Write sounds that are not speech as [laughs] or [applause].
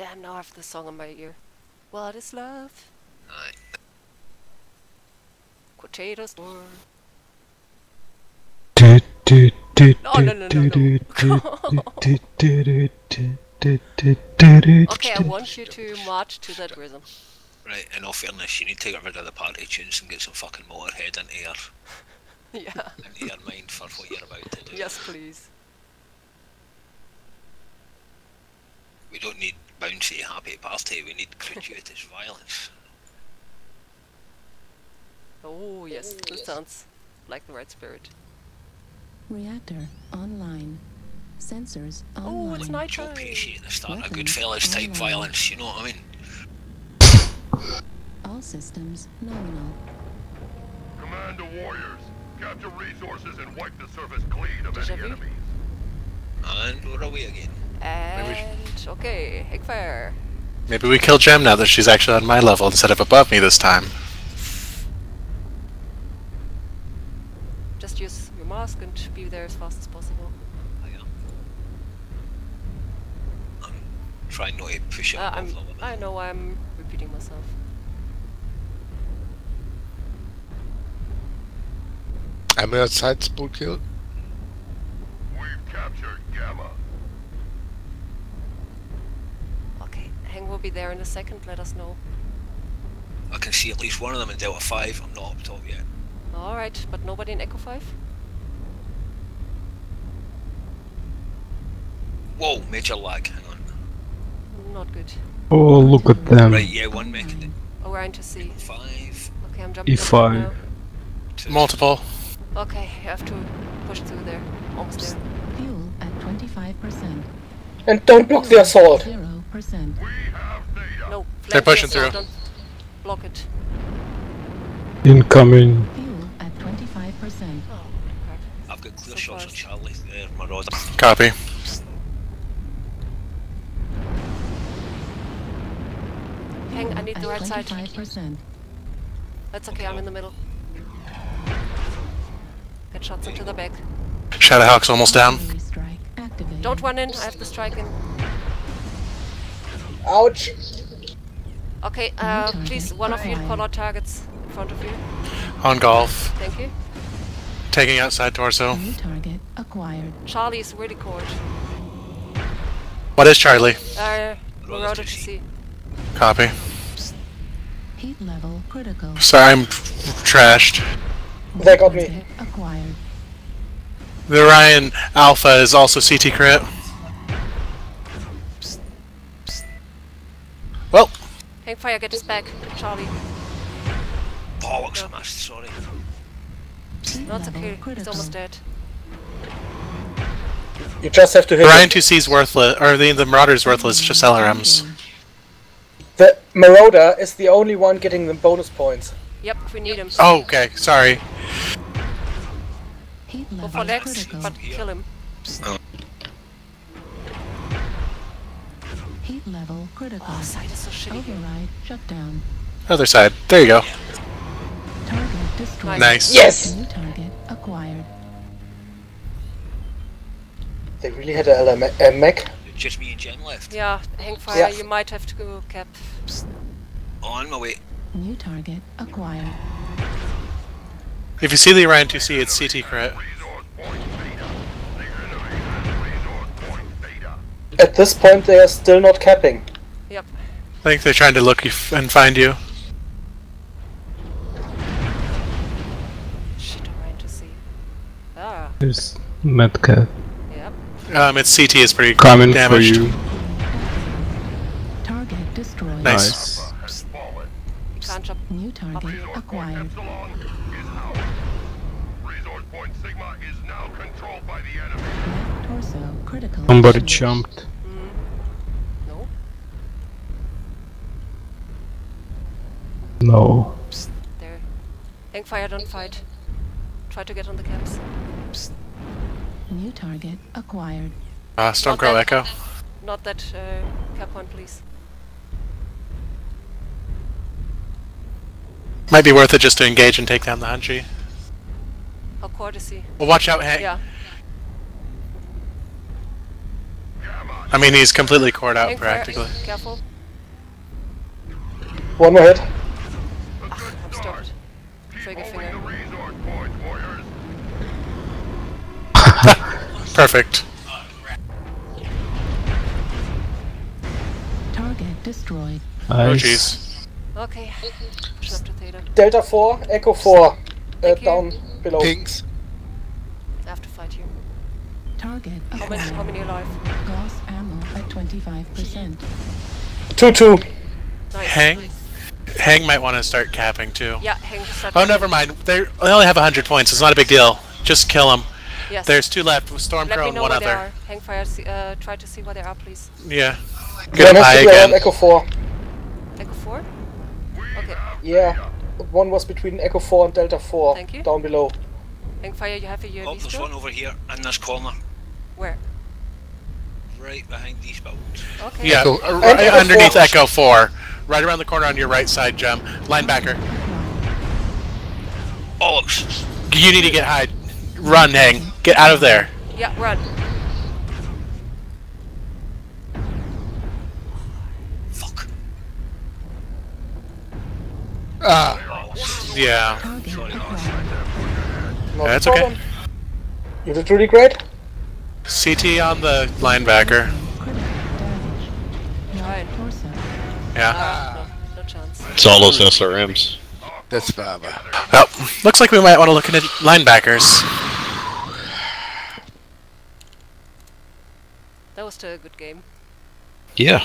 Damn, now I have the song in my ear. What is love? Potato store. Okay, I want you to march to that rhythm. Right, in all fairness, you need to get rid of the party tunes and get some fucking head and air. [laughs] yeah. Into air mind for what you're about to do. Yes, please. We don't need bouncy happy party, we need gratuitous [laughs] violence. Oh, yes. Oh, this sounds like the right spirit. Reactor online. Sensors online. Oh, it's Joe nighttime. Pesci at the start of Weapons Goodfellas type violence, you know what I mean? All systems nominal. Command to warriors. Capture resources and wipe the surface clean of Déjà any vu? enemies. And we're away again. And okay, Hangfire. Maybe we kill Gem now that she's actually on my level instead of above me this time. Just use your mask and be there as fast as possible. I am. I'm trying not to push it Uh, I'm, the limit. I know I'm repeating myself. I'm outside sport kill. We've captured Gamma. Okay, Hang will be there in a second. Let us know. I can see at least one of them in Delta 5, I'm not up top yet. Alright, but nobody in Echo 5? Whoa, major lag, hang on. Not good. Oh, look at them. Right, yeah, one mech in mm. Oh, we're in to see. 5, Okay, I'm jumping E5. now. two. Multiple. Okay, I have to push through there. Almost there. Fuel at 25%. And don't block the assault. 0%. We. No, They're pushing through. Don't block it. Incoming. Fuel at 25%. Oh. I've got clear So shots on. Charlie there, Marauder. Copy. Hang, I need At the right side. 25%. That's okay, I'm in the middle. Get shots into the back. Shadowhawk's almost down. Artillery strike activated. Don't run in, I have the strike in. Ouch. Okay, uh, please, one of you acquired. call out targets in front of you. On golf. Thank you. Taking outside torso. New target acquired. Charlie is really cold. What is Charlie? Uh, Roll Marauder to to see. Copy. Heat level critical. Sorry, I'm trashed. They got me. Target acquired. The Ryan Alpha is also CT crit. Hangfire, get his back. Charlie. Bollocks, I missed, sorry. Heat No, it's level okay. He's critical. almost dead. You just have to hit Ryan it. 2C's worthless, or the, the Marauder's worthless, just LRMs. The Marauder is the only one getting the bonus points. Yep, we need him. Oh, okay, sorry. Heat Go level for Lex, critical. but kill him. Oh. Heat level critical. Oh, side is so shitty here. Override shut down. Other side. There you go. Target destroyed. Nice. Yes! New target acquired. They really had a, LM a mech. Just me and Jen left. Yeah, Hangfire, Yeah. you might have to go cap. On my way. New target acquired. If you see the Orion 2C, it's CT crit. At this point, they are still not capping. Yep. I think they're trying to look you f- and find you. Shit, I'm trying to see. Ah, There's Metcalf yep. Um, its CT is pretty coming damaged. for you. Target destroyed. Nice. Has fallen. You can't jump. New target acquired. Point Sigma is now controlled by the enemy. Left torso critical. Somebody damage. jumped. No? No. There. Hangfire, don't fight. Try to get on the caps. New target acquired. Uh, Stormcrow Not that- Echo. Not that uh, cap one, please. Might be worth it just to engage and take down the Hanshi. I'll quarter-see. Well, watch out, Hank. Yeah. I mean, he's completely cored out, Hank, practically. Careful. One more hit. Ugh, I'm stuck. Trigger finger. [laughs] Perfect. Target destroyed. Nice. Oh jeez. Okay. Delta 4, Echo 4, uh, down below. Pings. I have to fight you. Target How many, how acquired. many alive? Gauss ammo at 25%. 2 2. Nice. Hang. Hang might want to start capping too. Yeah, hang. Start Oh, never mind. They're, they only have 100 points. It's not a big deal. Just kill them. Yes. There's two left. Let Stormcrow me and know one where they other. are. Hang fire. See, uh, try to see where they are, please. Yeah. One Get him has high to be around again. Echo 4. Echo 4? Okay. Yeah. One was between Echo 4 and Delta 4. Thank you. Down below. Hang fire, you have a Oh, there's still? one over here in this corner, Where? right behind these buildings. Okay. Yeah, Echo- uh, right Echo underneath four. Echo 4. Right around the corner on your right side, Gem. Linebacker. Bollocks! You need to get high. Run, Hang. Get out of there. Yeah, run. Fuck. Ah, Yeah. Target Sorry. acquired. That's okay. Is it really great. CT on the linebacker. Critical damage. No Right. torso. Yeah. Ah, no, no. It's all those SRMs. that's Baba. Well, looks like we might want to look into linebackers. That was still a good game. Yeah.